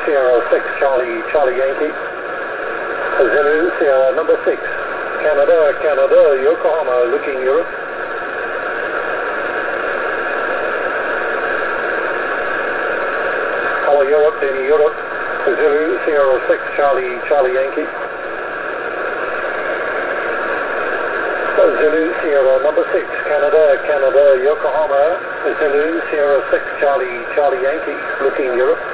Zulu Sierra 6 Charlie Charlie Yankee. Zulu Sierra number 6. Canada, Canada, Yokohama, looking Europe. Hello Europe, in Europe. Zulu Sierra 6 Charlie Charlie Yankee. Zulu Sierra number 6, Canada, Canada, Yokohama, Zulu Sierra 6 Charlie Charlie Yankee, looking Europe.